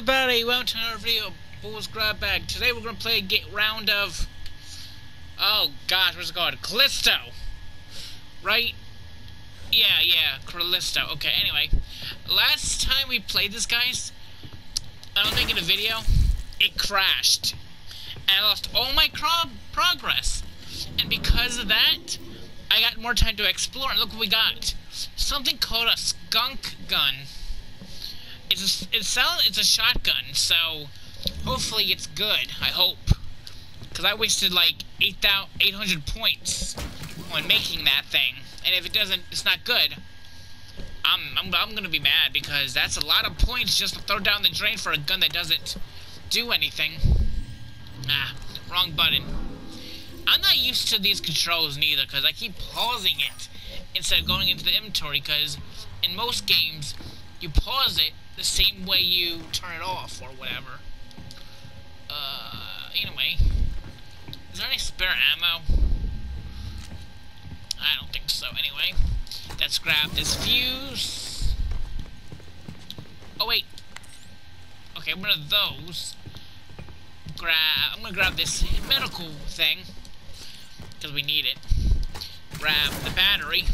everybody, welcome to another video, Bulls Grab Bag. Today we're going to play a get round of, oh gosh, what's it called, Callisto, right? Yeah, yeah, Callisto, okay, anyway, last time we played this, guys, I was making a video, it crashed, and I lost all my progress, and because of that, I got more time to explore, and look what we got, something called a skunk gun. It's a, it's a shotgun, so hopefully it's good. I hope, because I wasted like 800 points when making that thing, and if it doesn't, it's not good. I'm, I'm I'm gonna be mad because that's a lot of points just to throw down the drain for a gun that doesn't do anything. Ah, wrong button. I'm not used to these controls neither because I keep pausing it instead of going into the inventory because in most games you pause it the same way you turn it off or whatever. Uh, anyway. Is there any spare ammo? I don't think so. Anyway, let's grab this fuse. Oh, wait. Okay, one of those. Grab. I'm gonna grab this medical thing. Because we need it. Grab the battery.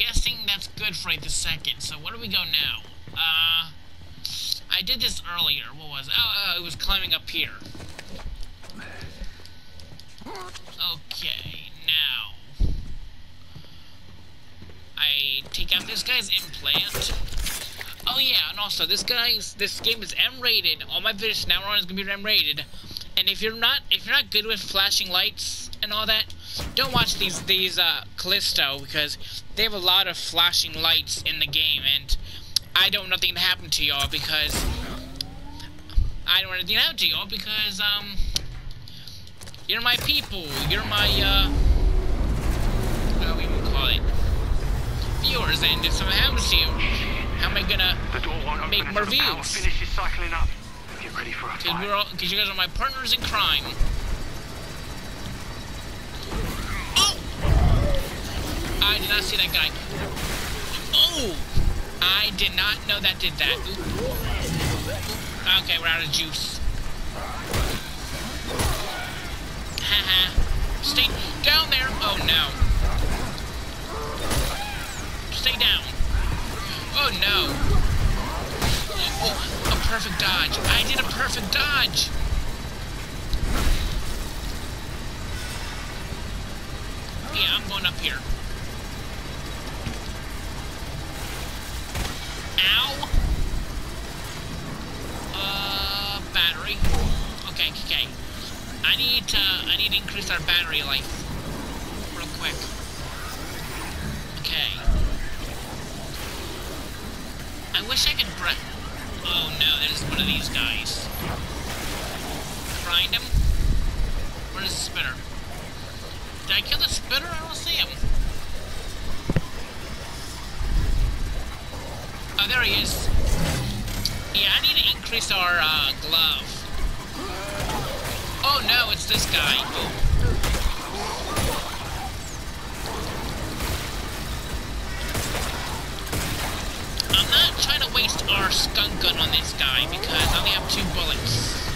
Guessing that's good for right this second. So where do we go now? Uh, I did this earlier. What was it? Oh, uh, it was climbing up here. Okay, now. I take out this guy's implant. Oh yeah, and also this guy's this game is M-rated. All my videos now on is gonna be M-rated. And if you're not if you're not good with flashing lights and all that, don't watch these these uh, Callisto because they have a lot of flashing lights in the game, and I don't want nothing to happen to y'all because I don't want anything to happen to y'all because um you're my people, you're my uh what do we even call it viewers, and if something happens to you, how am I gonna make more views? Because you guys are my partners in crime. I did not see that guy. Oh! I did not know that did that. Okay, we're out of juice. Haha. Stay down there. Oh, no. Stay down. Oh, no. Oh, a perfect dodge. I did a perfect dodge. Yeah, I'm going up here. Ow! Uh, battery. Okay, okay. I need to, I need to increase our battery life. Real quick. Okay. I wish I could bre- Oh no, there's one of these guys. Grind him? Where's the spitter? Did I kill the spitter? I don't see him. Oh, there he is. Yeah, I need to increase our uh, glove. Oh no, it's this guy. Oh. I'm not trying to waste our skunk gun on this guy because I only have two bullets.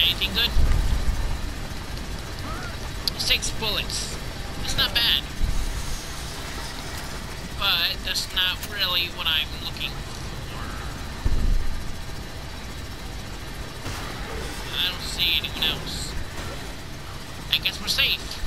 Anything good? Six bullets. That's not bad but that's not really what I'm looking for. I don't see anyone else. I guess we're safe.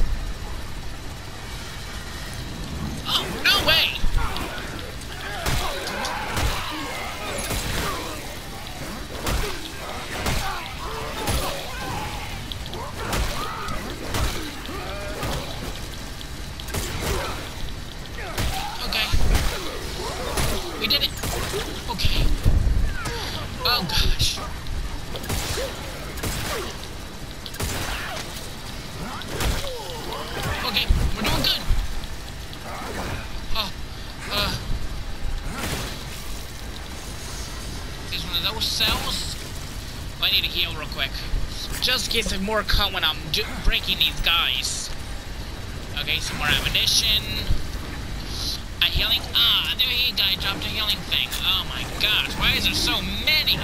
When I'm breaking these guys. Okay, some more ammunition. A healing. Ah, there he guy dropped a healing thing. Oh my gosh, why is there so many?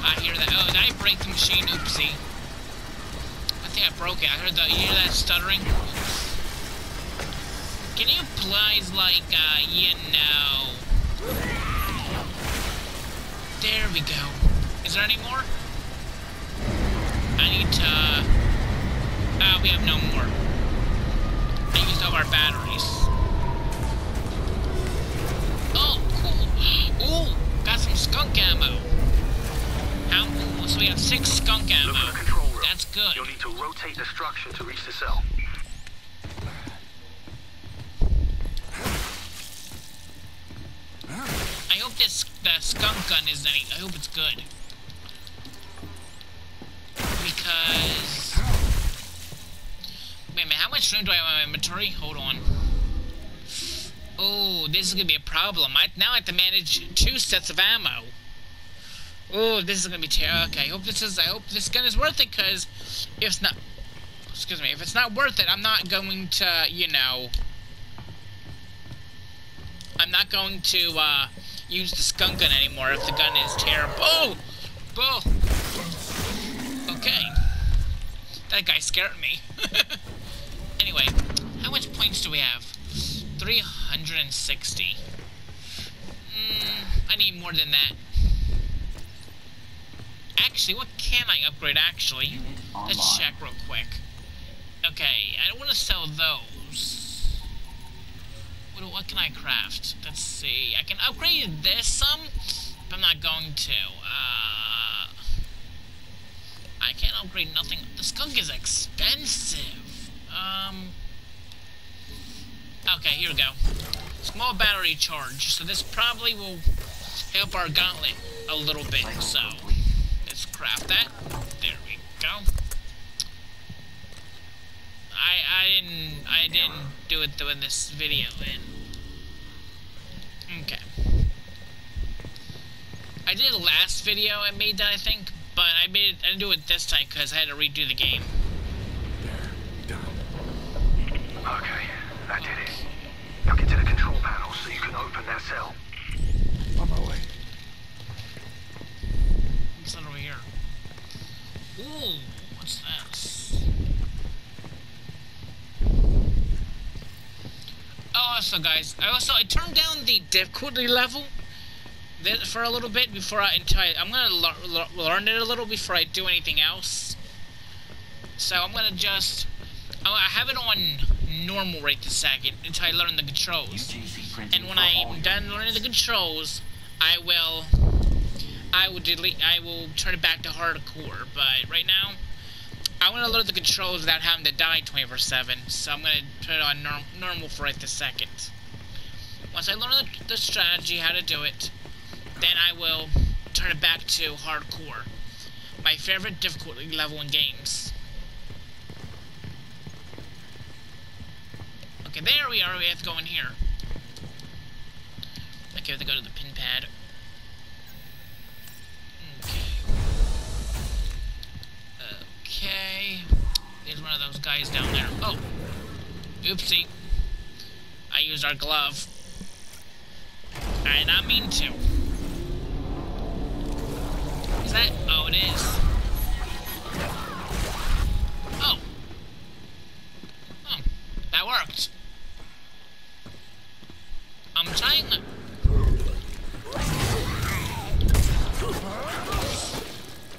I hear that. Oh, did I break the machine? Oopsie. I think I broke it. I heard the. You hear that stuttering? Can you please, like, uh, you know... There we go. Is there any more? I need to... Ah, uh, we have no more. I used all our batteries. Oh, cool. Ooh, got some skunk ammo. How? So we have six skunk ammo. That's good. You'll need to rotate the structure to reach the cell. I hope this the skunk gun is any. I hope it's good. Because wait a minute, how much room do I have in my inventory? Hold on. Oh, this is gonna be a problem. I now I have to manage two sets of ammo. Oh, this is gonna be terrible. Okay, I hope this is. I hope this gun is worth it. Cause if it's not, excuse me, if it's not worth it, I'm not going to, you know, I'm not going to. uh use the skunk gun anymore if the gun is terrible. Oh! Oh! Okay. That guy scared me. anyway, how much points do we have? 360. Mm, I need more than that. Actually, what can I upgrade, actually? Let's check real quick. Okay, I don't want to sell those. What, what can I craft? Let's see. I can upgrade this some, but I'm not going to. Uh, I can't upgrade nothing. The skunk is expensive. Um. Okay, here we go. Small battery charge. So this probably will help our gauntlet a little bit. So let's craft that. There we go. I I didn't I didn't do it in this video in. Okay. I did last video I made that I think, but I made it, I didn't do it this time because I had to redo the game. There, done. Okay, I did it. Now get to the control panel so you can open that cell. On my way. What's that over here? Ooh, what's this? Oh, also, guys, I also I turned down the difficulty level for a little bit before I until I, I'm gonna learn it a little before I do anything else. So I'm gonna just I have it on normal right this second until I learn the controls. And when I'm done learning the controls, I will I will delete I will turn it back to hardcore. But right now. I want to learn the controls without having to die 24-7, so I'm going to put it on norm normal for right this second. Once I learn the, the strategy, how to do it, then I will turn it back to hardcore. My favorite difficulty level in games. Okay, there we are. We have to go in here. Okay, we have to go to the pin pad. Okay. There's one of those guys down there. Oh. Oopsie. I used our glove. And I did not mean to. That? Oh, it is. Oh. Oh. That worked. I'm trying...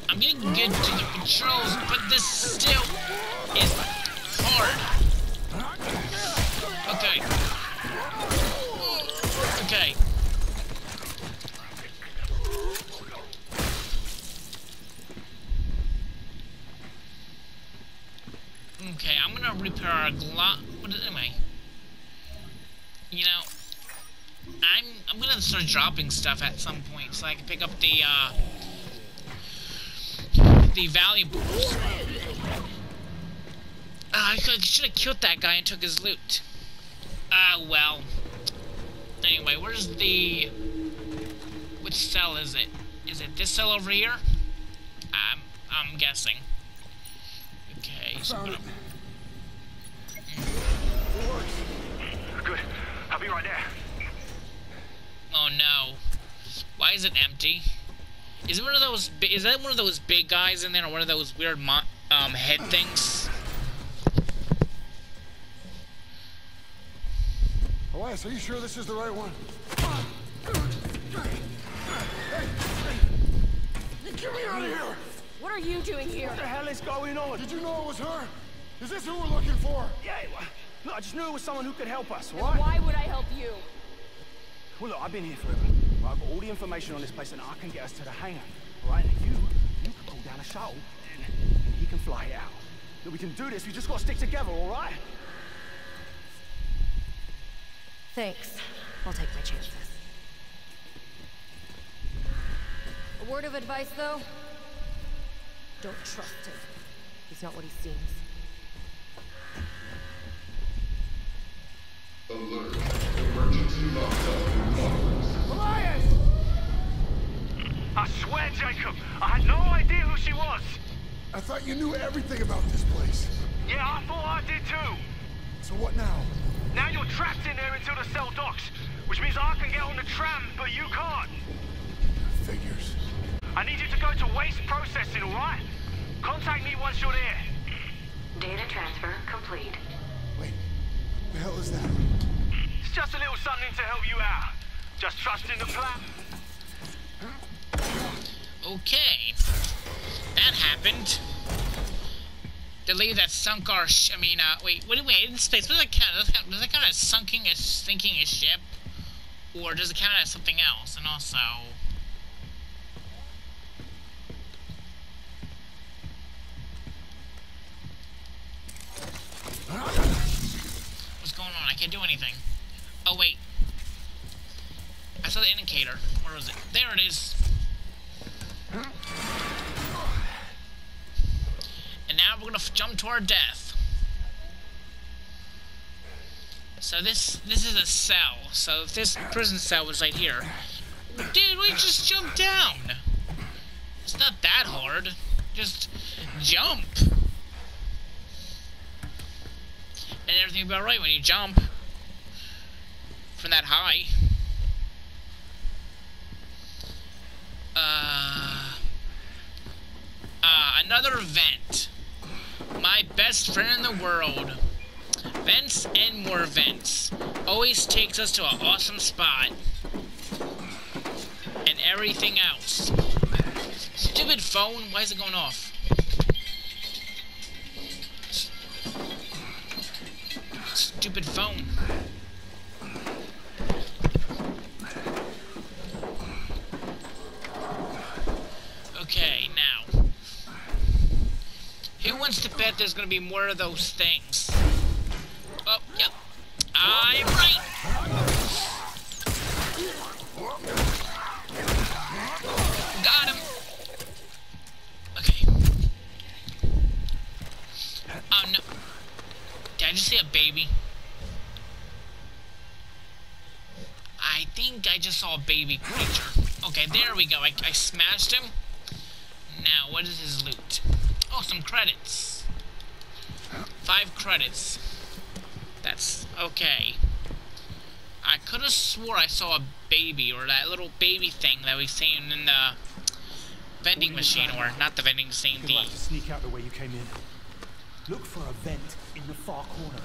I'm getting good to the controls, but this still is hard. Okay. Okay, I'm gonna repair our is anyway? You know, I'm I'm gonna start dropping stuff at some point so I can pick up the uh the valuables. Uh, I should have killed that guy and took his loot. Ah, uh, well. Anyway, where's the... Which cell is it? Is it this cell over here? I'm, I'm guessing. Okay, so be right there. oh no. Why is it empty? Is it one of those, is that one of those big guys in there or one of those weird mo um, head things? Elias, are you sure this is the right one? Hey, hey. Get me out of here! What are you doing here? What the hell is going on? Did you know it was her? Is this who we're looking for? Yeah, well, look, I just knew it was someone who could help us, all right? why would I help you? Well, look, I've been here forever. I've got all the information on this place and I can get us to the hangar, all right? And you, you can call down a shuttle and, and he can fly it out. Look, we can do this. We just got to stick together, all right? Thanks. I'll take my chances. A word of advice, though? Don't trust him. He's not what he seems. Alert. Emergency lockdown in progress. Elias! I swear, Jacob, I had no idea who she was. I thought you knew everything about this place. Yeah, I thought I did too. So what now? Now you're trapped in there until the cell docks, which means I can get on the tram, but you can't. Figures. I need you to go to waste processing, all right? Contact me once you're there. Data transfer complete. Wait, the hell is that? It's just a little something to help you out. Just trust in the plan. Okay. That happened. The lady that sunk our sh- I mean, uh, wait, wait, wait, in space, what does that count? Does that count, does that count as sunking a sinking a ship? Or does it count as something else? And also... What's going on? I can't do anything. Oh, wait. I saw the indicator. Where was it? There it is. And now we're gonna jump to our death. So this this is a cell. So if this prison cell was right here, dude, we just jumped down. It's not that hard. Just jump. And everything will be alright when you jump from that high. Uh, uh, another vent. My best friend in the world. Vents and more vents. Always takes us to an awesome spot. And everything else. Stupid phone, why is it going off? Stupid phone. Okay, now. Who wants to bet there's gonna be more of those things? Oh, yep. I'm right! Got him! Okay. Oh no. Did I just see a baby? I think I just saw a baby creature. Okay, there we go. I, I smashed him. Now, what is his loot? Oh, some credits. Five credits. That's okay. I could have swore I saw a baby or that little baby thing that we seen in the vending machine, or not the vending machine, the sneak out the way you came in. Look for a vent in the far corner.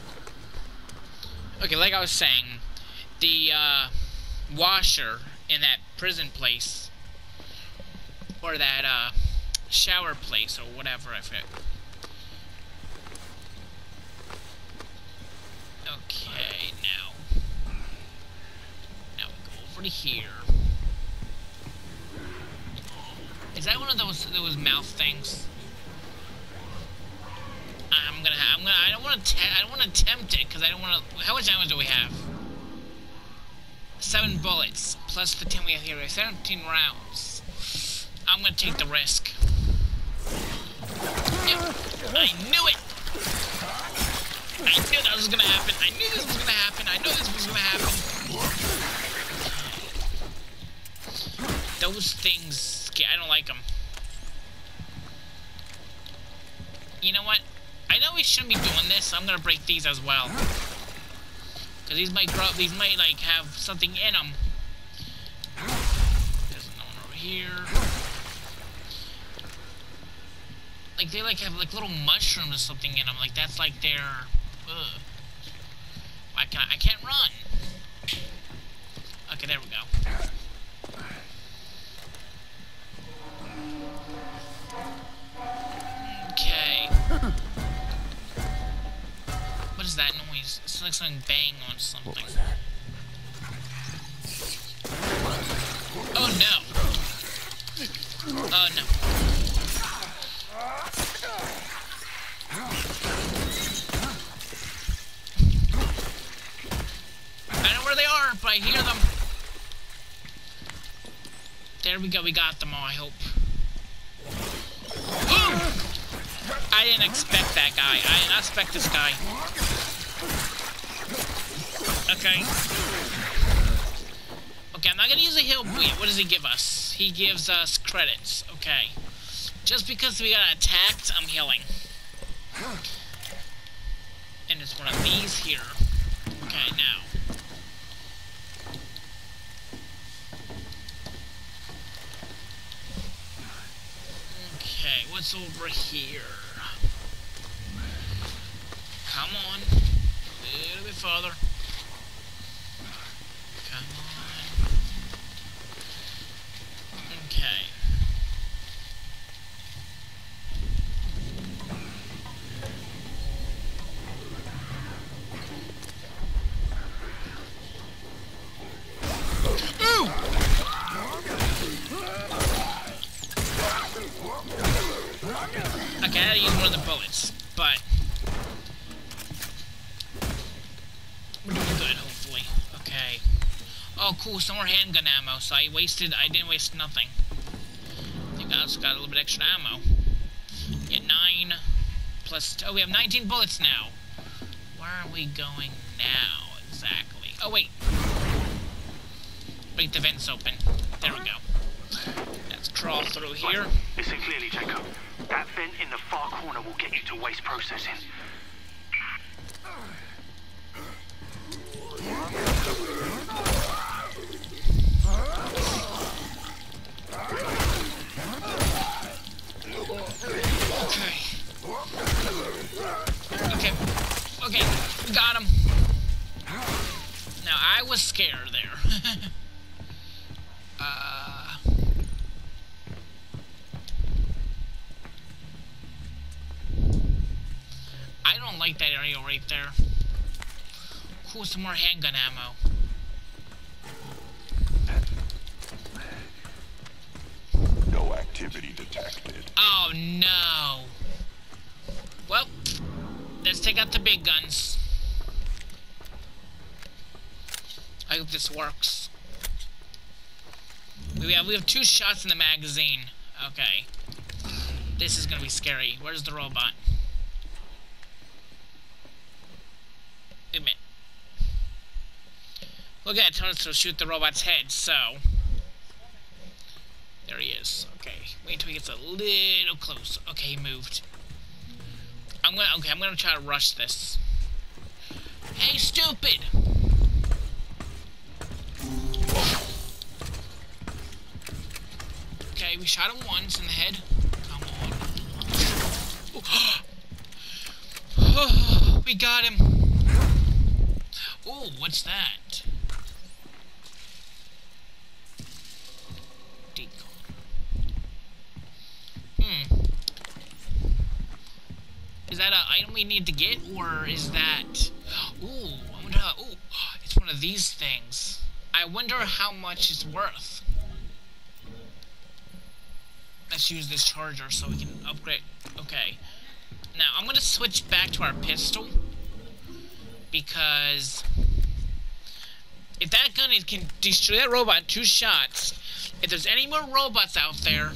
Okay, like I was saying, the uh, washer in that prison place, or that uh, shower place, or whatever, I forget. Okay, now. Now we go over to here. Is that one of those those mouth things? I'm gonna. I'm gonna. I don't want to. I don't want to tempt it because I don't want to. How much ammo do we have? Seven bullets plus the ten we have here. Seventeen rounds. I'm gonna take the risk. I knew it. I knew that was gonna happen. I knew this was gonna happen. I knew this was gonna happen. Those things I don't like them. You know what? I know we shouldn't be doing this. I'm gonna break these as well. Cause these might grow. These might like have something in them. There's another one over here. Like they like have like little mushrooms or something in them. Like that's like their. Ugh. I can I can't run. Okay, there we go. Okay. What is that noise? It's like something bang on something. Oh no! Oh no. I know where they are, but I hear them. There we go, we got them all, I hope. Boom! I didn't expect that guy. I did not expect this guy. Okay. Okay, I'm not gonna use a heal. What does he give us? He gives us credits. Okay. Just because we got attacked, I'm healing. And it's one of these here. Okay, now. Okay, what's over here? Come on. A little bit farther. More handgun ammo, so I wasted, I didn't waste nothing. Think I also got a little bit extra ammo. Yeah, nine plus, oh, we have 19 bullets now. Where are we going now, exactly? Oh, wait. Wait, the vent's open. There we go. Let's crawl through here. Listen clearly, Jacob. That vent in the far corner will get you to waste processing. Okay. Got him. Now, I was scared there. uh... I don't like that area right there. Cool, some more handgun ammo. No activity detected. Oh no. Well, let's take out the big guns. I hope this works. We have we have two shots in the magazine. Okay. This is gonna be scary. Where's the robot? Wait a minute. Look at it, us to shoot the robot's head, so there he is. Okay, wait till he gets a little close. Okay, he moved. I'm gonna. Okay, I'm gonna try to rush this. Hey, stupid! Okay, we shot him once in the head. Come on. We got him. Oh, what's that? Decon. Hmm. Is that an item we need to get, or is that... Ooh, I wonder. Ooh, it's one of these things. I wonder how much it's worth. Let's use this charger so we can upgrade... Okay. Now, I'm gonna switch back to our pistol. Because... If that gun can destroy that robot in two shots, if there's any more robots out there,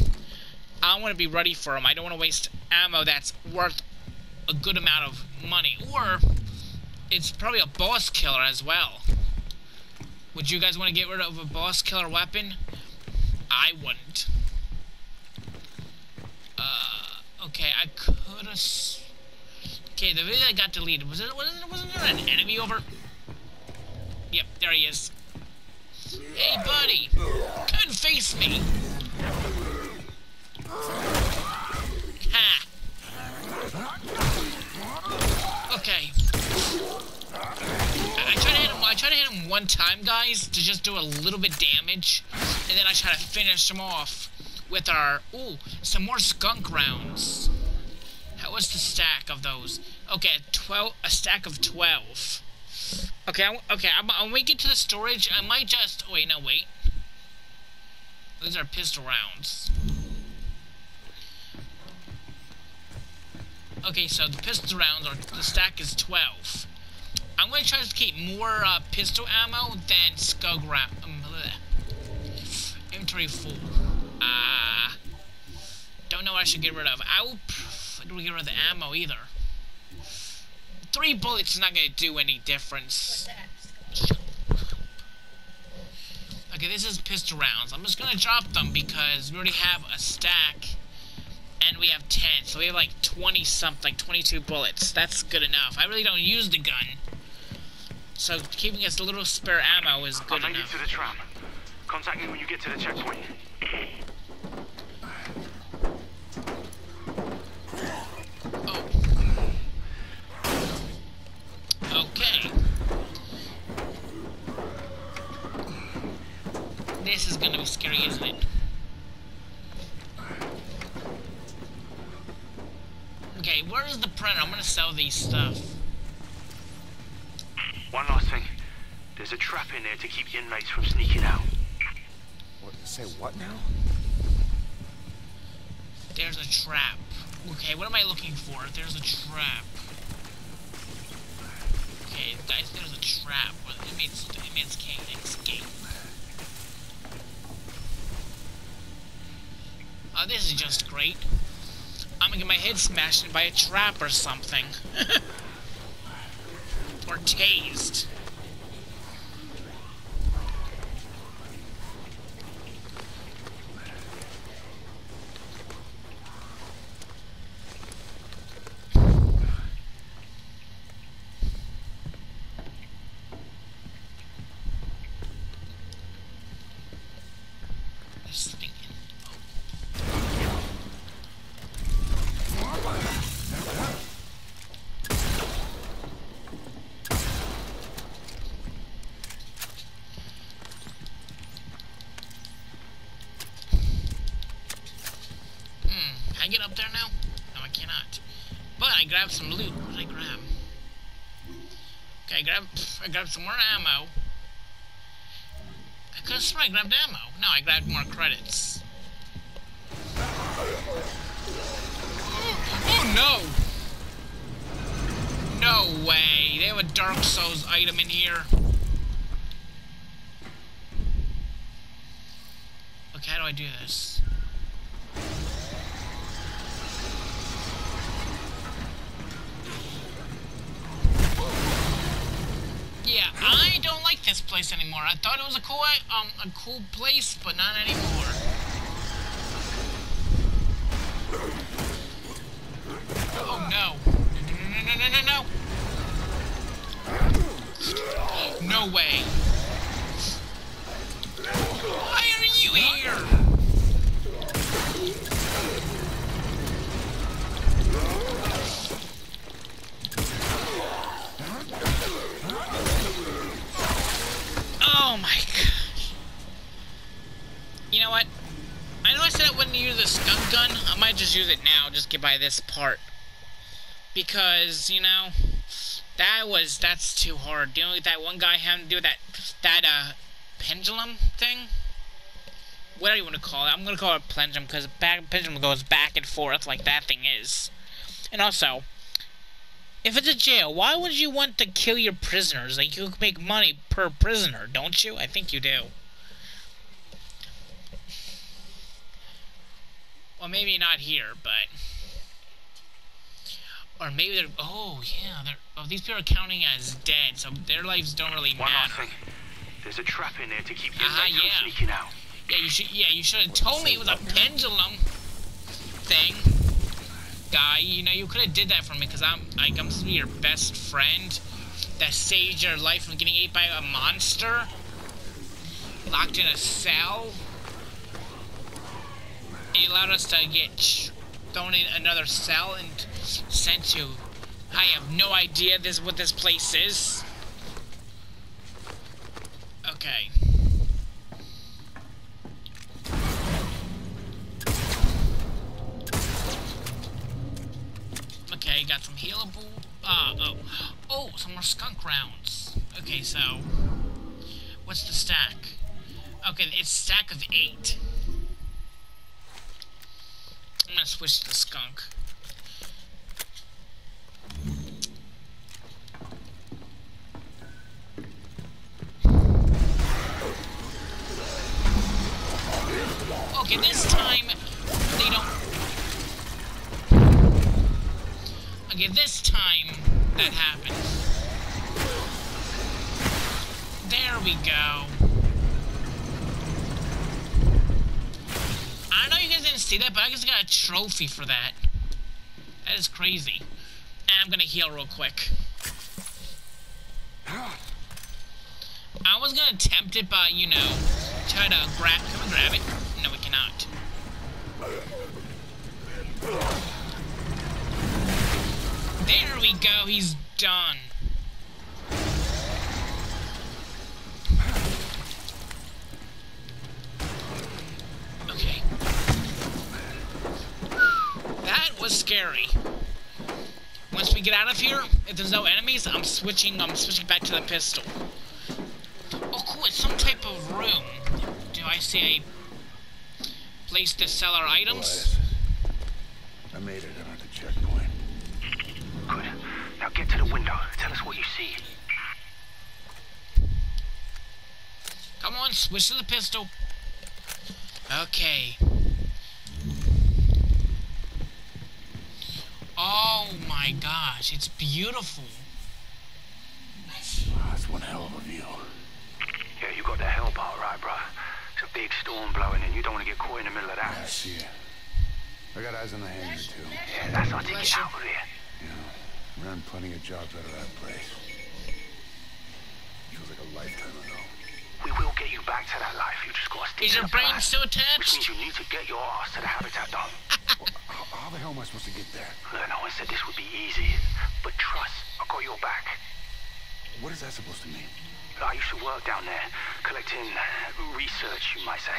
I want to be ready for them. I don't want to waste ammo that's worth a good amount of money. Or it's probably a boss killer as well. Would you guys want to get rid of a boss killer weapon? I wouldn't. Uh, okay, I could have... Okay, the video that got deleted, was it, wasn't, wasn't there an enemy over... Yep, there he is. Hey, buddy! Come face me! Ha! Okay. I, try to hit him. I try to hit him one time, guys, to just do a little bit damage, and then I try to finish him off with our ooh some more skunk rounds. How was the stack of those? Okay, twelve. A stack of twelve. Okay, I, okay. I'm, when we get to the storage, I might just. Oh, wait, no, wait. Those are pistol rounds. Okay, so the pistol rounds are the stack is 12. I'm gonna try to keep more uh, pistol ammo than skunk round. Um, inventory full. Ah, uh, don't know what I should get rid of. I will. Don't get rid of the ammo either. Three bullets is not gonna do any difference. Okay, this is pistol rounds. I'm just gonna drop them because we already have a stack and we have 10, so we have like 20 something, like 22 bullets. That's good enough. I really don't use the gun. So keeping us a little spare ammo is good I made enough. it to the tram. Contact me when you get to the checkpoint. Oh. Okay. This is gonna be scary, isn't it? Okay, where's the printer? I'm gonna sell these stuff. One last thing. There's a trap in there to keep inmates from sneaking out. What, say what now? There's a trap. Okay, what am I looking for? There's a trap. Okay, guys, there's a trap. Well, inmates, inmates can't escape. Oh, this is just great. I'm gonna get my head smashed by a trap or something. or tased. This thing. Oh. Hmm, can I get up there now? No, I cannot. But I grabbed some loot. What did I grab? Okay, I grabbed, I grabbed some more ammo. I could have sworn I grabbed ammo. No, I grabbed more credits. Oh, oh no! No way! They have a Dark Souls item in here. Okay, how do I do this? I thought it was a cool, um, a cool place, but not anymore. Oh no! No! No! No! No! No! No way! Gun. I might just use it now, just get by this part. Because, you know, that was, that's too hard. Dealing with that one guy having to do that, that, uh, pendulum thing? Whatever you want to call it. I'm going to call it pendulum because pendulum goes back and forth like that thing is. And also, if it's a jail, why would you want to kill your prisoners? Like, you make money per prisoner, don't you? I think you do. Well, maybe not here, but... Or maybe they're... Oh, yeah, they're... Oh, these people are counting as dead, so their lives don't really One last matter. thing. There's a trap in there to keep Ah, inmates yeah. from sneaking out. Yeah, you should. Yeah, you should have told me it was a pendulum thing. guy. You know, you could have did that for me because I'm like I'm supposed to be your best friend that saved your life from getting ate by a monster, locked in a cell. He allowed us to get thrown in another cell and sent to. I have no idea this what this place is. Okay. Okay, got some healable. Uh, oh. Oh, some more skunk rounds. Okay, so. What's the stack? Okay, it's stack of eight. I'm gonna switch to the skunk. Okay, this time they don't. Okay, this time that happens. There we go. See that, but I just got a trophy for that. That is crazy. I'm gonna heal real quick. I was gonna attempt it, but you know, try to grab. Can we grab it? No, we cannot. There we go. He's done. That was scary. Once we get out of here, if there's no enemies, I'm switching. I'm switching back to the pistol. Oh, cool! It's some type of room. Do I see a place to sell our items? I made it under the checkpoint. Good. Now get to the window. Tell us what you see. Come on, switch to the pistol. Okay. Oh my gosh, it's beautiful. Ah, oh, that's one hell of a view. Yeah, you got the hell part right, bro. It's a big storm blowing and you don't want to get caught in the middle of that. I see it. I got eyes on the hangar, too. Yeah, that's our ticket Bless you. out of here. Yeah, ran plenty of jobs out of that place. Feels like a lifetime ago. We will get you back to that life. You just gotta stick Is to your the brain plan. still Which means you need to get your ass to the habitat dome. Well, how, how the hell am I supposed to get there? Look, no one said this would be easy, but trust, I got your back. What is that supposed to mean? I used to work down there, collecting uh, research, you might say.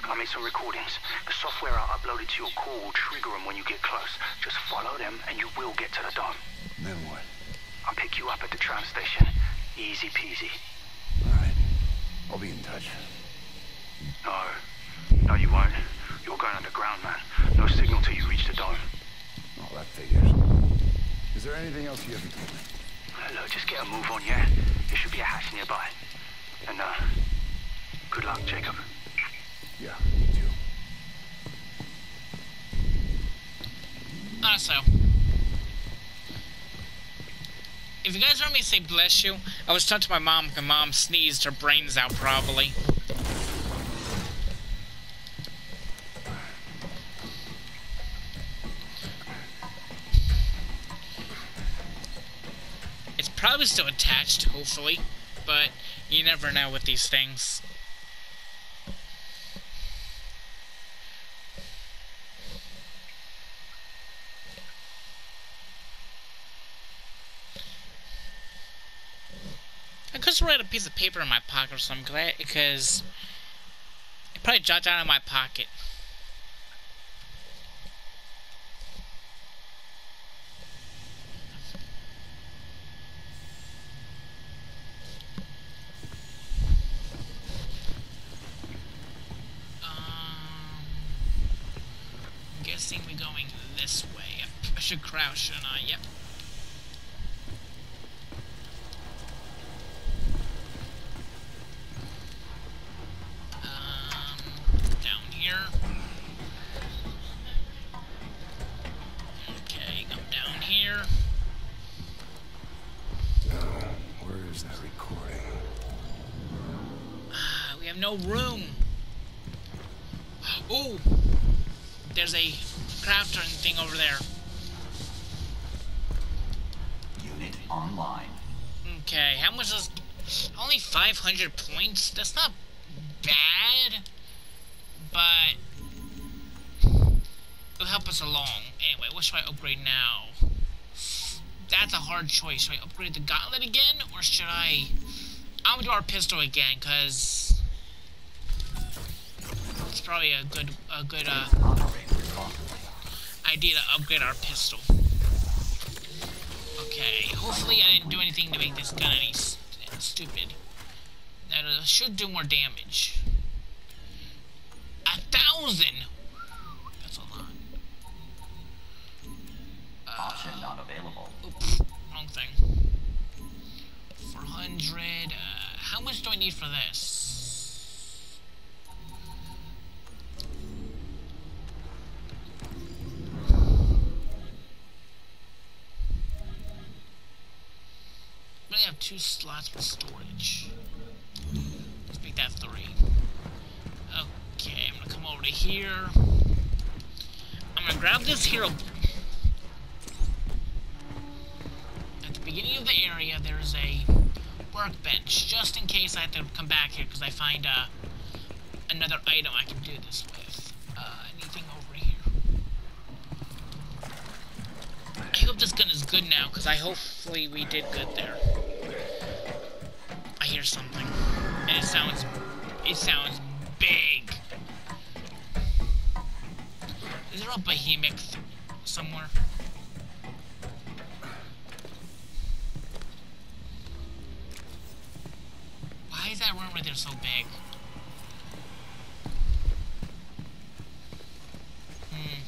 I made some recordings. The software I uploaded to your core will trigger them when you get close. Just follow them and you will get to the dome. Then what? I'll pick you up at the tram station. Easy peasy. All right. I'll be in touch. No. No, you won't. You're going underground, man. No signal till you reach the dome. Oh, that figures. Is there anything else you haven't told me? Uh, Look, just get a move on, yeah? There should be a hatch nearby. And, uh, good luck, Jacob. Yeah, you too. Also, if you guys heard me to say bless you, I was talking to my mom because mom sneezed her brains out probably. Probably still attached, hopefully, but you never know with these things. I could just write a piece of paper in my pocket or something, because it probably jot down in my pocket. Um, I'm guessing going this way. I should crouch, shouldn't I? Yep. 500 points? That's not bad. But... It'll help us along. Anyway, what should I upgrade now? That's a hard choice. Should I upgrade the gauntlet again? Or should I... I'm gonna do our pistol again, because... It's probably a good, a good, uh... Idea to upgrade our pistol. Okay, hopefully I didn't do anything to make this gun any st stupid. That uh, should do more damage. A thousand! That's a lot. Uh, Option not available. oops, wrong thing. 400. Uh, how much do I need for this? We only have two slots for storage. Three. Okay, I'm gonna come over to here. I'm gonna grab this hero. At the beginning of the area, there's a workbench, just in case I have to come back here because I find uh, another item I can do this with. Uh, anything over here? I hope this gun is good now, because I hopefully we did good there. I hear something. It sounds it sounds big. Is there a behemoth somewhere? Why is that room right there so big? Hmm.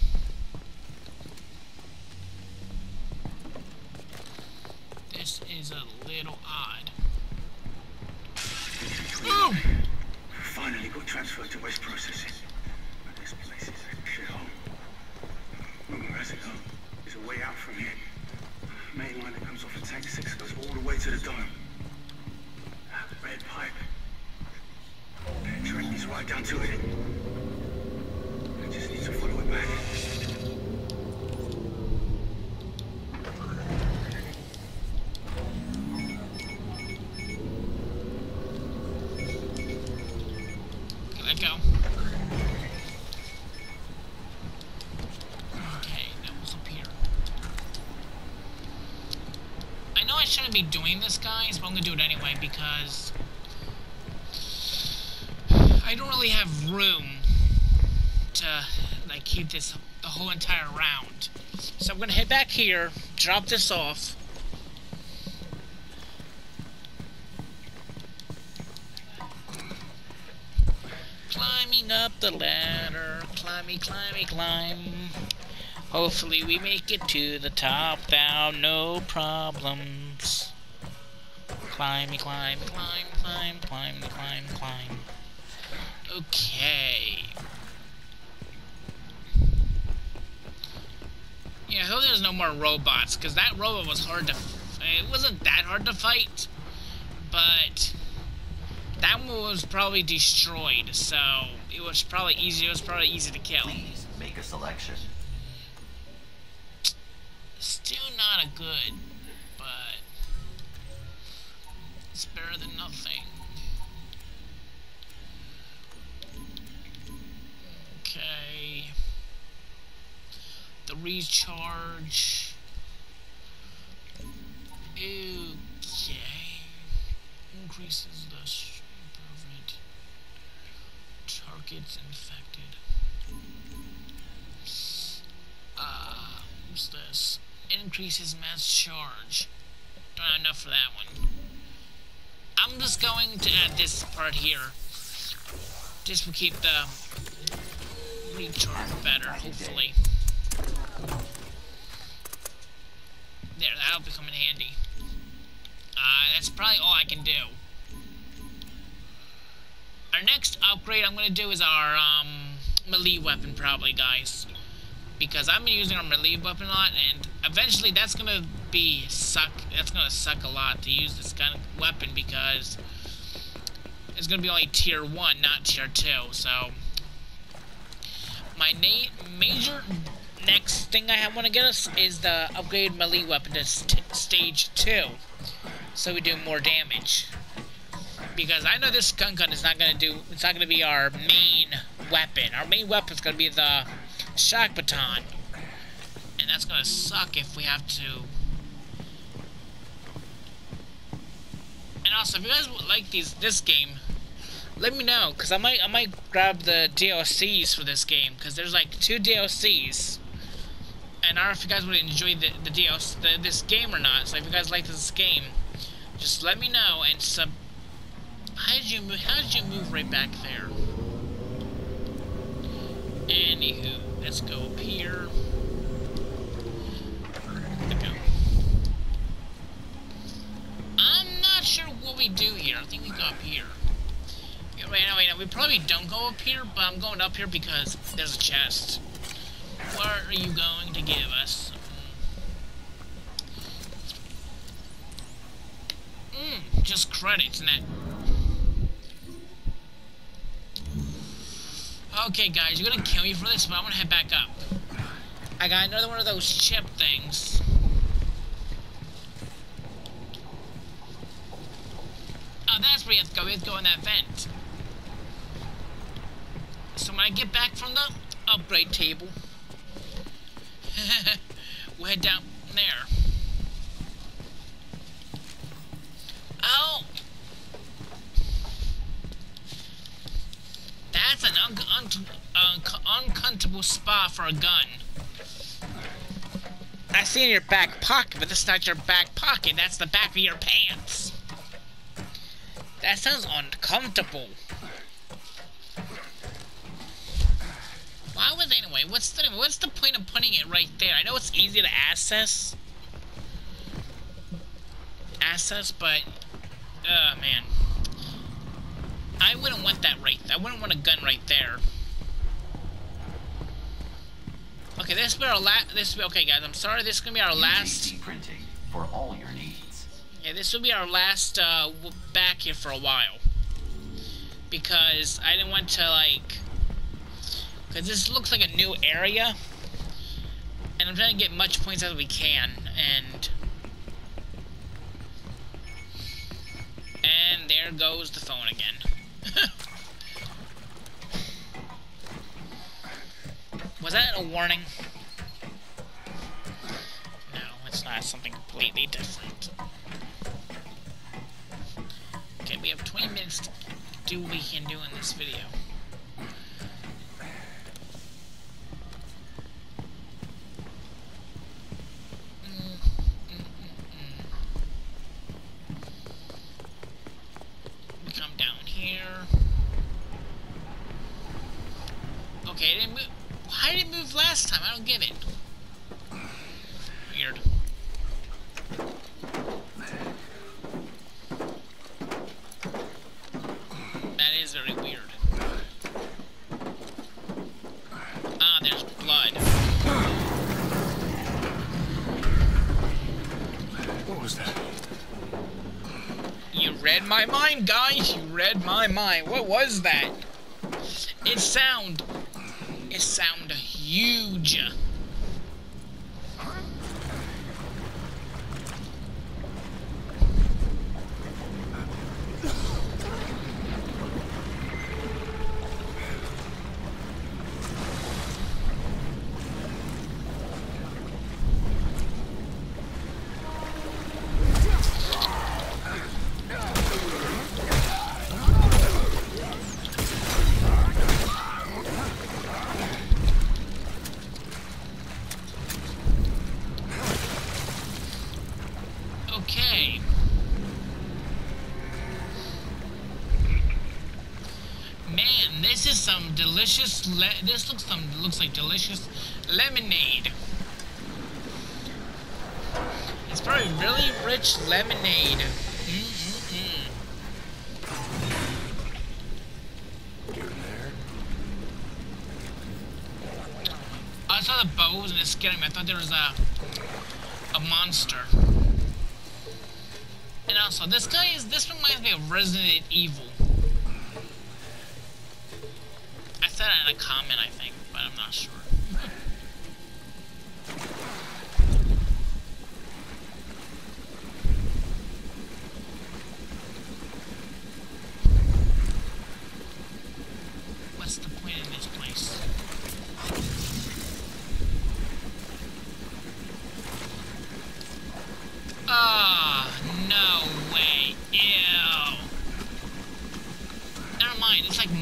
This is a little odd. Boom! Finally got transferred to West Processing. But this place is a shithole. Rumor has it though, there's a way out from here. Main line that comes off of Tank 6 goes all the way to the dome. That red pipe. Penetrating is right down to it. I just need to follow it back. Okay, let go. Okay, that was up here. I know I shouldn't doing this, guys, but I'm gonna do it anyway because I don't really have room to like keep this the whole entire round. So I'm gonna head back here, drop this off. Climbing up the ladder, climby, climby, climb. Hopefully we make it to the top without no problems. Climby, climb, climb, climb, climb, climb, climb. Okay. Yeah, I hope there's no more robots, because that robot was hard to... It wasn't that hard to fight, but that one was probably destroyed, so it was probably easy. It was probably easy to kill. Please make a selection. Still not a good, it's better than nothing. Okay. The recharge. Okay. Increases the strength of it. Targets infected. Uh, what's this? Increases mass charge. Don't have enough for that one. I'm just going to add this part here. This will keep the recharge better, hopefully. There, that'll become in handy. Uh, that's probably all I can do. Our next upgrade I'm going to do is our um, melee weapon, probably, guys. Because I've been using our melee weapon a lot, and eventually that's going to be suck. That's to suck a lot to use this of weapon because it's to be only tier 1, not tier 2. So, my major next thing I want to get us is the upgrade melee weapon to st stage 2. So we do more damage. Because I know this gun gun is not to do, it's not to be our main weapon. Our main weapon is to be the shock baton. And that's to suck if we have to... And also, if you guys like these this game, let me know, because I might I might grab the DLCs for this game, because there's like two DLCs. And I don't know if you guys would enjoy the, the DLC, the, this game or not, so if you guys like this game, just let me know, and sub... How did you move, how did you move right back there? Anywho, let's go up here. Go. I'm not sure what we do here. I think we go up here. Wait, no, wait, no. We probably don't go up here, but I'm going up here because there's a chest. What are you going to give us? Mmm, just credits, that... Okay, guys, you're gonna kill me for this, but I'm gonna head back up. I got another one of those chip things. Oh, that's where have to go. We have to go in that vent. So when I get back from the upgrade table, we'll head down there. Oh! That's an un un un uncomfortable spot for a gun. I see in your back pocket, but that's not your back pocket. That's the back of your pants. That sounds uncomfortable. Why was anyway? What's the what's the point of putting it right there? I know it's easy to access, access, but uh man, I wouldn't want that right. I wouldn't want a gun right there. Okay, this will be our last. This will be okay, guys. I'm sorry. This is gonna be our last. Printing for all your needs. Yeah, this will be our last uh, back here for a while. Because I didn't want to, like... Because this looks like a new area. And I'm trying to get much points as we can. And... And there goes the phone again. Was that a warning? No, it's not. Something completely different. Okay, we have 20 minutes to do what we can do in this video. Mm, mm, mm, we come down here. Okay, it didn't move. Why did it move last time? I don't get it. Weird. That is very weird. Ah, there's blood. What was that? You read my mind, guys. You read my mind. What was that? It sound. It sound huge. Okay. Man, this is some delicious. This looks some looks like delicious lemonade. It's probably really rich lemonade. Mm -mm -mm. In there. I saw the bows and it scared me. I thought there was a a monster. And also, this guy is this reminds me of Resident Evil. It in a comment, I think, but I'm not sure.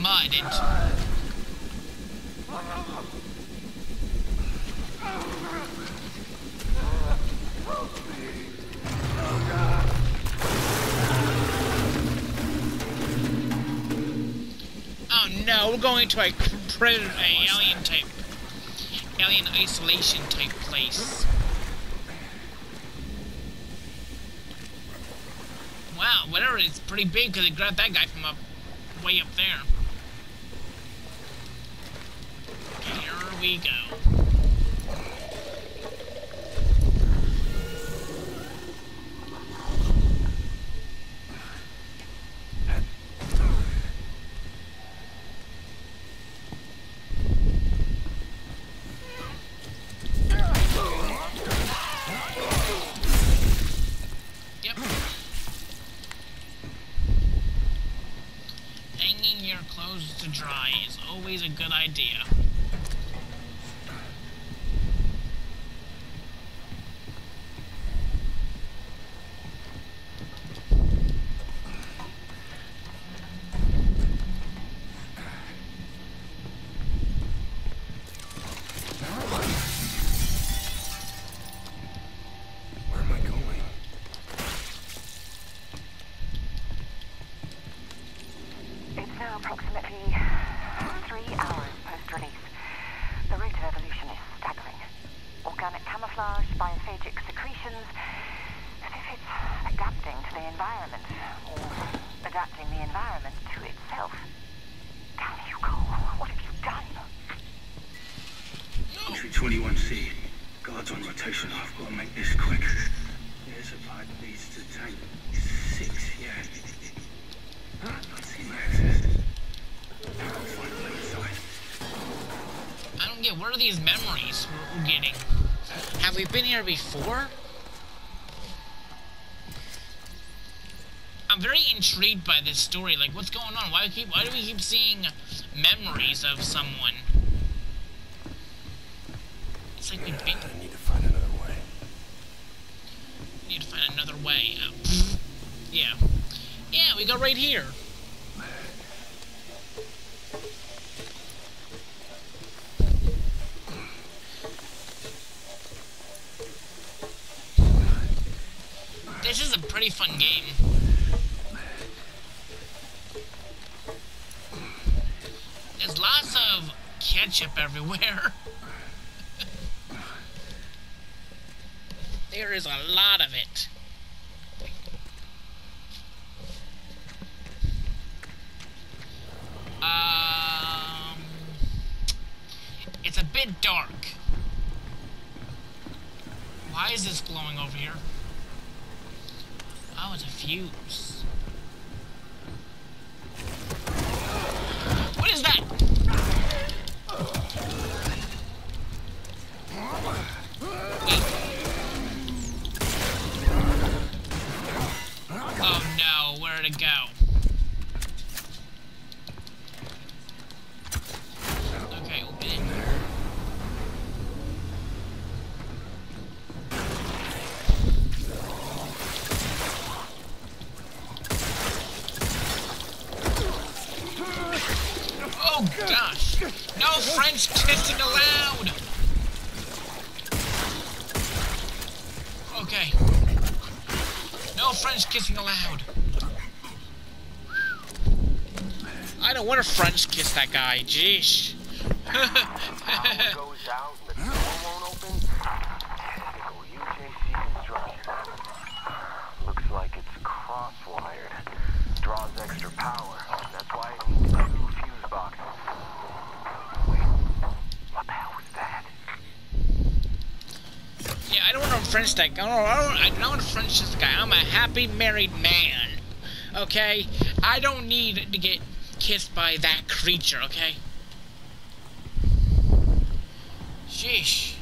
mud and Oh no, we're going to a predator, a alien type, alien isolation type place. Wow, whatever, it's pretty big because they grabbed that guy from up, way up there. Here we go. Yep. Hanging your clothes to dry is always a good idea. Where am I going? It's now approximately three hours post-release. The rate of evolution is staggering. Organic camouflage, biophagic secretions, as if it's adapting to the environment, or adapting the environment to itself. Damn you, Cole. What have you done? Entry 21C. Guards on rotation. I've got to make this quick. There's a pipe leads to tank six, yeah. Not see my access. I'll find a way inside. I don't get what are these memories we're, getting? Have we been here before? I'm very intrigued by this story. Like, what's going on? Why keep? Why do we keep seeing memories of someone? It's like we've been. I need to find another way. Need to find another way. Uh, yeah, yeah. We go right here. This is a pretty fun game. There's lots of ketchup everywhere. There is a lot of it. Um, it's a bit dark. Why is this glowing over here? Oh, it's a fuse. What is that? Guy. Jeez. Looks like it's cross-wired. Draws extra power. That's why it needs two fuse boxes. What the hell was that? Yeah, I don't want to French that guy. I don't, I don't want to French this guy. I'm a happy married man. Okay? I don't need to get kissed by that creature, okay? Sheesh.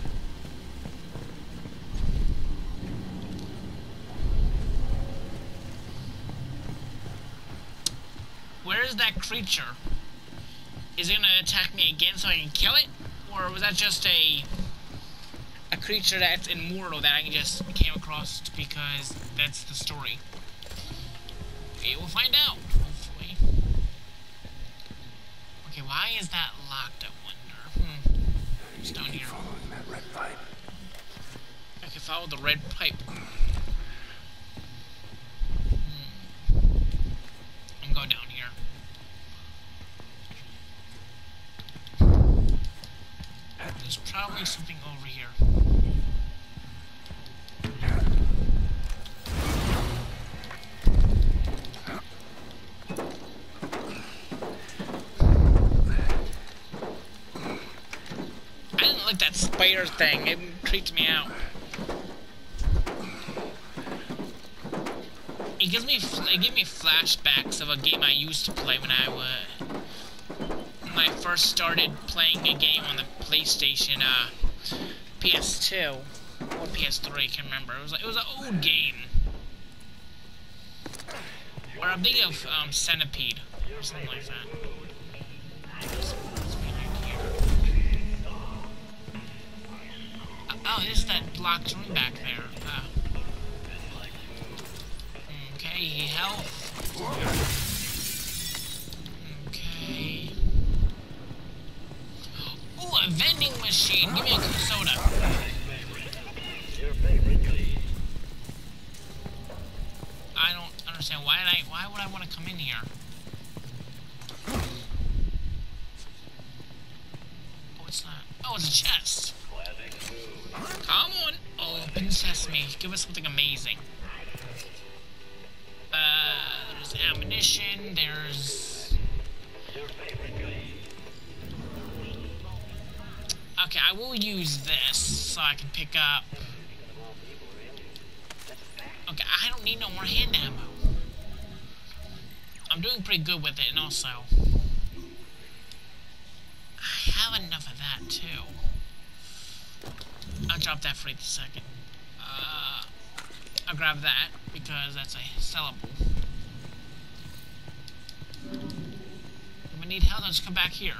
Where is that creature? Is it gonna attack me again so I can kill it? Or was that just a a creature that's immortal that I just came across because that's the story. Okay, we'll find out, hopefully. Okay, why is that locked, I wonder? Hmm. It's down here. Following that red pipe. I can follow the red pipe. Hmm. I'm going down here. There's probably something over here. Thing. It creeps me out. It gives me it gives me flashbacks of a game I used to play when I was when I first started playing a game on the PlayStation uh, PS2 or PS3. I can't remember. It was it was an old game. Or I'm thinking of um, Centipede or something like that. Oh, that locked room back there. Uh, okay, health. Okay. Ooh, a vending machine. Give me a soda. I don't understand. Why did I? Why would I want to come in here? Oh, it's not. Oh, it's a chest. Open sesame. Give us something amazing. Uh, there's ammunition. There's. Okay, I will use this so I can pick up. Okay, I don't need no more hand ammo. I'm doing pretty good with it, and also. I have enough of that, too. I'll drop that for a second. I'll grab that, because that's a sellable. If we need help, let's come back here.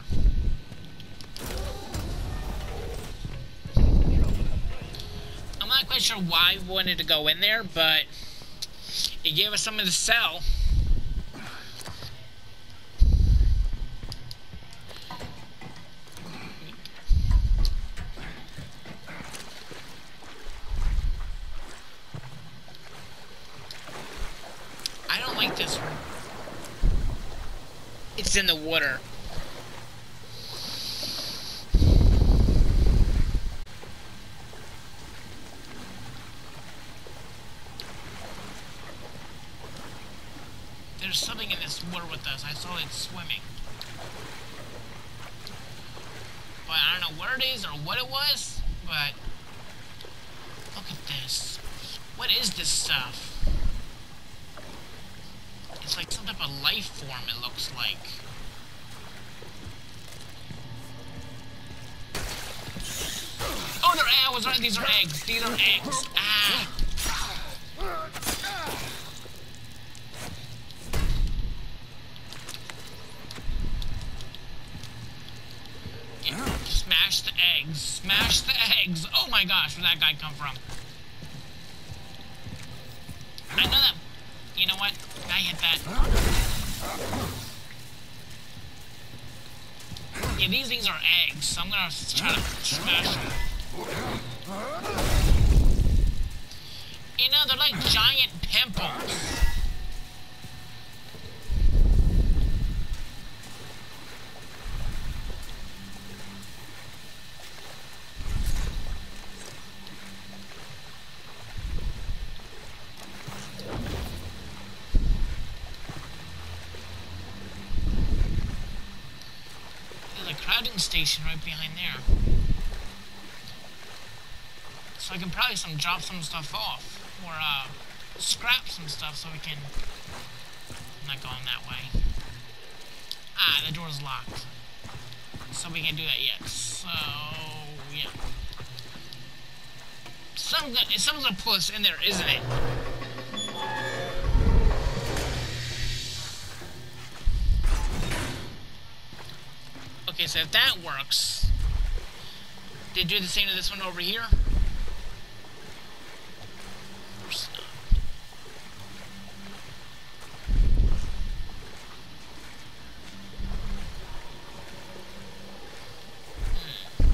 I'm not quite sure why we wanted to go in there, but it gave us something to sell. I don't like this one. It's in the water. There's something in this water with us. I saw it swimming. But I don't know where it is or what it was, but look at this. What is this stuff? It's like some type of life form, it looks like. Oh, they're I was right. These are eggs. These are eggs. Ah. Smash the eggs. Smash the eggs. Oh my gosh, where'd that guy come from? I know that. You know what? I hit that. Yeah, these things are eggs, so I'm gonna try to smash them. You know, they're like giant pimples. There's a crowding station right behind there. So I can probably some drop some stuff off. Or uh scrap some stuff so we can I'm not going that way. Ah, the door's locked. So we can't do that yet. So yeah. Some gonna pull us in there, isn't it? Okay, so if that works, did you do the same to this one over here? Hmm.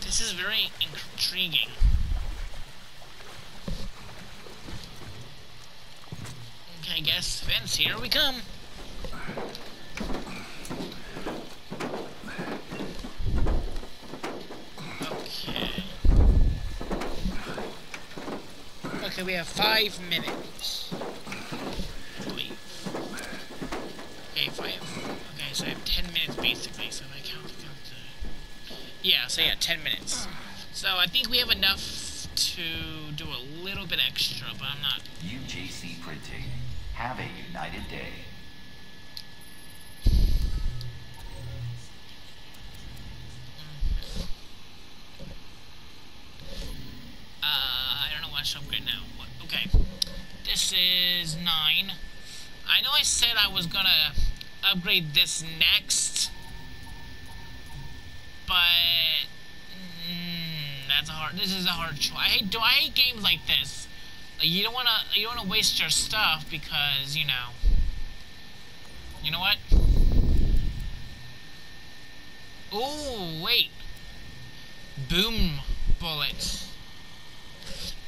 This is very intriguing. Okay, I guess, Vince, here we come. Have five minutes. Wait. Okay, five. Okay, so I have ten minutes basically, so I count, count Yeah, so yeah, ten minutes. So I think we have enough to do a little bit extra, but I'm not UJC Printing. Have a united day. I said I was gonna upgrade this next, but mm, that's a hard. This is a hard choice. I hate. Do I hate games like this? Like you don't wanna. You don't wanna waste your stuff because you know. You know what? Oh wait. Boom bullets.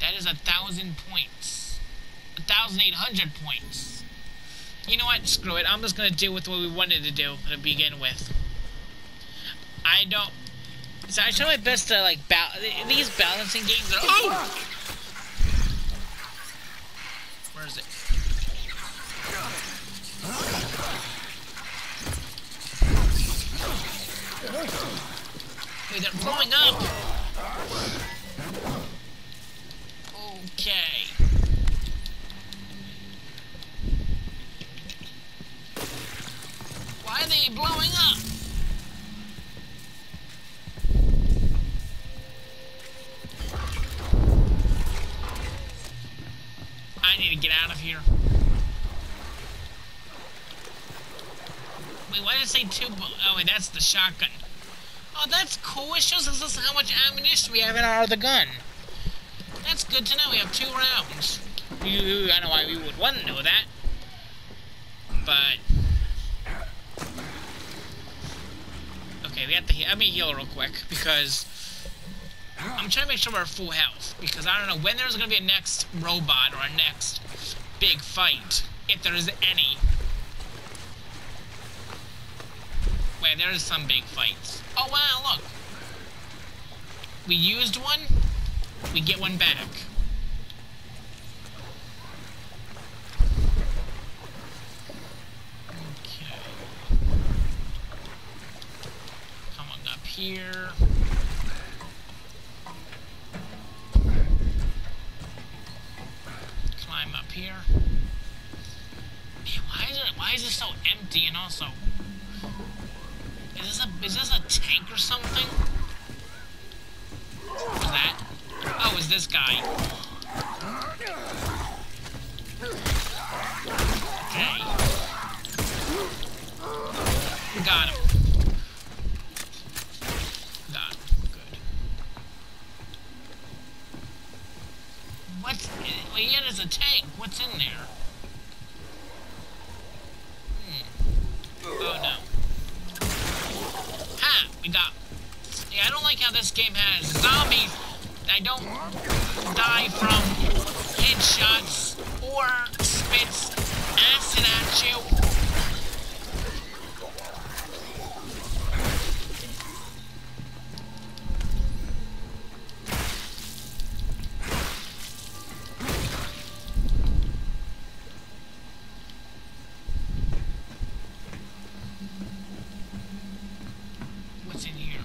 That is a thousand points. A thousand eight hundred points. You know what? Screw it. I'm just gonna do with what we wanted to do to begin with. I don't. So I try my best to like ba these balancing games are. Oh! Where is it? Wait, they're blowing up. Okay. Why are they blowing up? I need to get out of here. Wait, why did it say two? Oh, wait, that's the shotgun. Oh, that's cool. It shows us how much ammunition we have in our other gun. That's good to know. We have two rounds. I know why we would want to know that. But... Okay, we have to heal. Let me heal real quick, because... I'm trying to make sure we're full health, because I don't know when there's going to be a next robot or a next big fight, if there is any. Wait, there is some big fights. Oh, wow, look. We used one, we get one back. Okay. Come on up here. Climb up here. Man, why is it why is it so empty and also is this a is this a tank or something? What's that? Oh, is this guy. Okay. Got him. Got him. Good. What's... Well, yeah, a tank. What's in there? Hmm. Oh, no. Ha! We got... Yeah, I don't like how this game has zombies I don't die from headshots or spits acid at you. What's in here?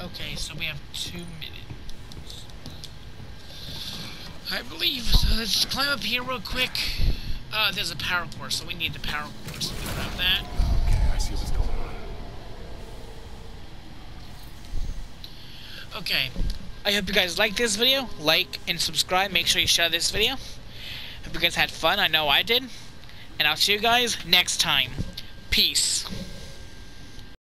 Okay, so we have two minutes. I believe. So let's just climb up here real quick. Uh, there's a power core, so we need the power core. So we grab that. Okay, I see what's going on. Okay. I hope you guys liked this video. Like and subscribe. Make sure you share this video. Hope you guys had fun. I know I did. And I'll see you guys next time. Peace.